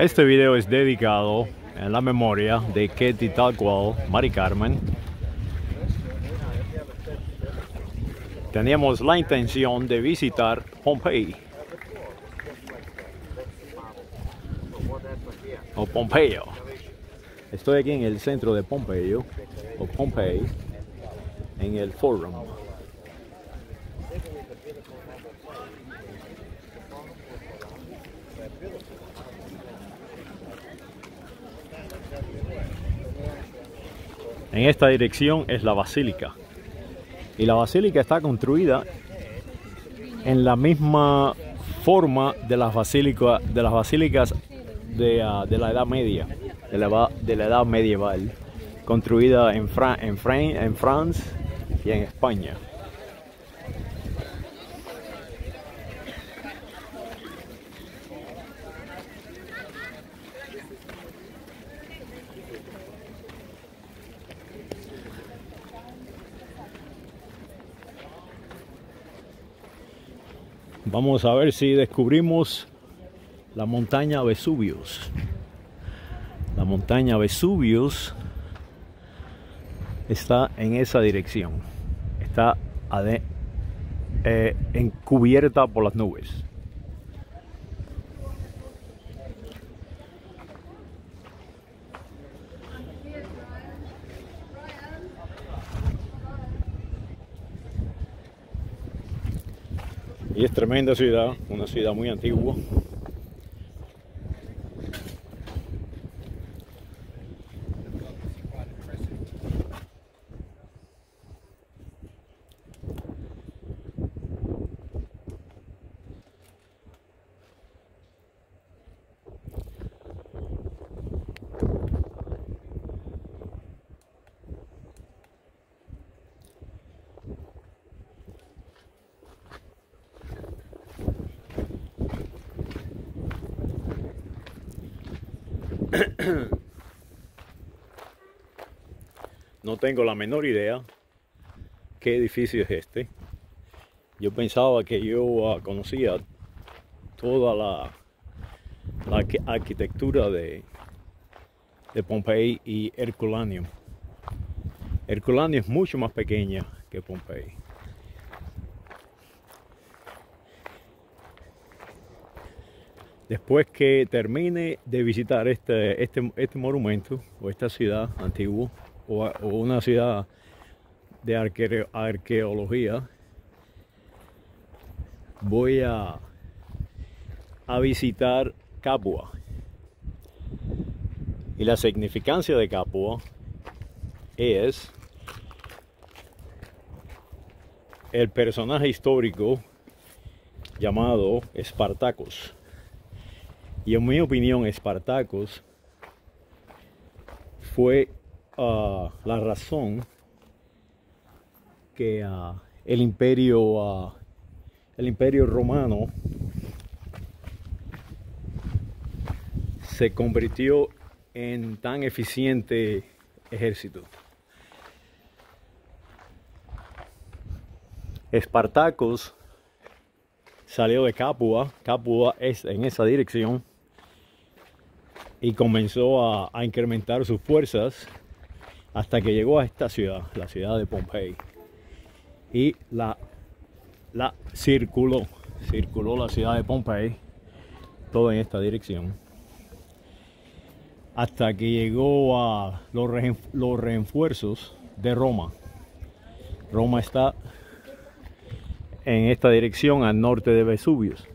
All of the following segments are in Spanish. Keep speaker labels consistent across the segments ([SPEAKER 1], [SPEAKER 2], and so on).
[SPEAKER 1] Este video es dedicado en la memoria de Ketty tal cual, Mari Carmen. Teníamos la intención de visitar Pompey. O Pompeyo. Estoy aquí en el centro de Pompeyo, o Pompey, en el Forum. En esta dirección es la basílica. Y la basílica está construida en la misma forma de las basílicas de, las basílicas ah, de la Edad Media, de la, de la Edad Medieval, construida en, Fra en, en Francia y en España. Vamos a ver si descubrimos la montaña Vesuvius. La montaña Vesuvius está en esa dirección. Está eh, encubierta por las nubes. Y es tremenda ciudad, una ciudad muy antigua. no tengo la menor idea qué edificio es este. Yo pensaba que yo ah, conocía toda la, arquitectura de, de Pompey y Herculanium. Herculanium es mucho más pequeña que Pompey. Después que termine de visitar este, este, este monumento o esta ciudad antigua o, una ciudad de arqueología, voy a, a visitar Capua. Y la significancia de Capua es el personaje histórico llamado Espartacus. Y en mi opinión, Espartacus fue ah, la razón que ah, el imperio ah, el imperio romano se convirtió en tan eficiente ejército. Espartacus salió de Capua, Capua es en esa dirección y comenzó a, incrementar sus fuerzas hasta que llegó a esta ciudad, la ciudad de Pompey. Y la, la circuló, circuló la ciudad de Pompey, todo en esta dirección, hasta que llegó a los, los refuerzos de Roma. Roma está en esta dirección al norte de Vesuvius.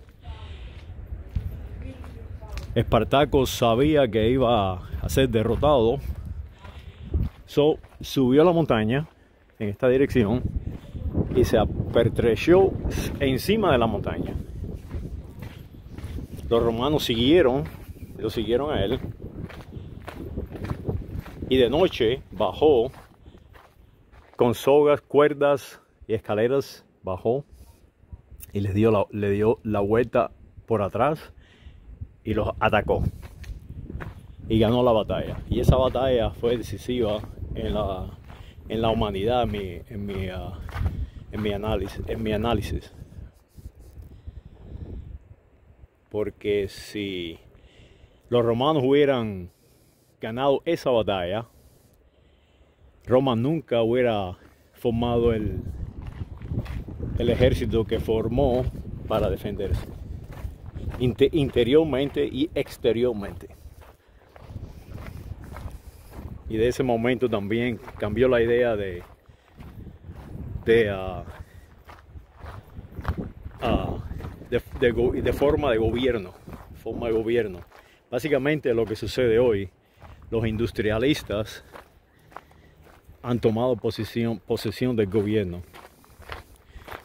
[SPEAKER 1] Espartaco sabía que iba a ser derrotado, so, subió a la montaña en esta dirección y se apertreció encima de la montaña. Los romanos siguieron, lo siguieron a él. Y de noche bajó con sogas, cuerdas y escaleras, bajó y les le dio la vuelta por atrás y los atacó y ganó la batalla. Y esa batalla fue decisiva en la, en la humanidad, en mi, en mi, uh, en mi, análisis, en mi análisis. Porque si los romanos hubieran ganado esa batalla, Roma nunca hubiera formado el, el ejército que formó para defenderse, interiormente y exteriormente. Y de ese momento también cambió la idea de, de, ah, ah, de, forma de gobierno, forma de gobierno. Básicamente lo que sucede hoy, los industrialistas han tomado posesión, posesión del gobierno.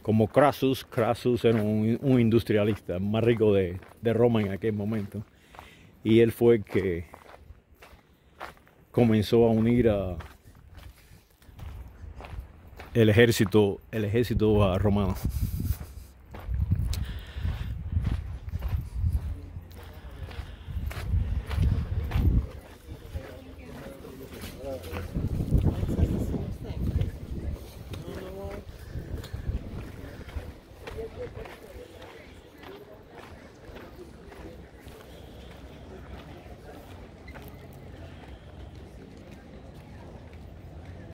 [SPEAKER 1] Como Crassus, Crassus era un, industrialista más rico de, de, Roma en aquel momento. Y él fue el que comenzó a unir a el ejército, el ejército romano.